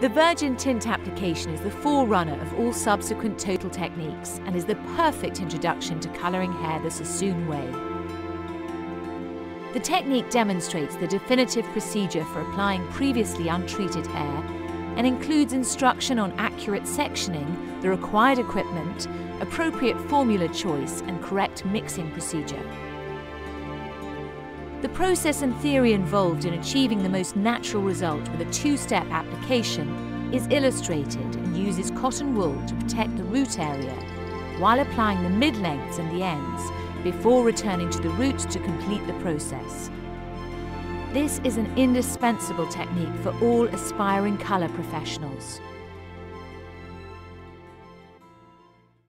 The virgin tint application is the forerunner of all subsequent total techniques and is the perfect introduction to colouring hair the Sassoon way. The technique demonstrates the definitive procedure for applying previously untreated hair and includes instruction on accurate sectioning, the required equipment, appropriate formula choice and correct mixing procedure. The process and theory involved in achieving the most natural result with a two-step application is illustrated and uses cotton wool to protect the root area while applying the mid-lengths and the ends before returning to the root to complete the process. This is an indispensable technique for all aspiring colour professionals.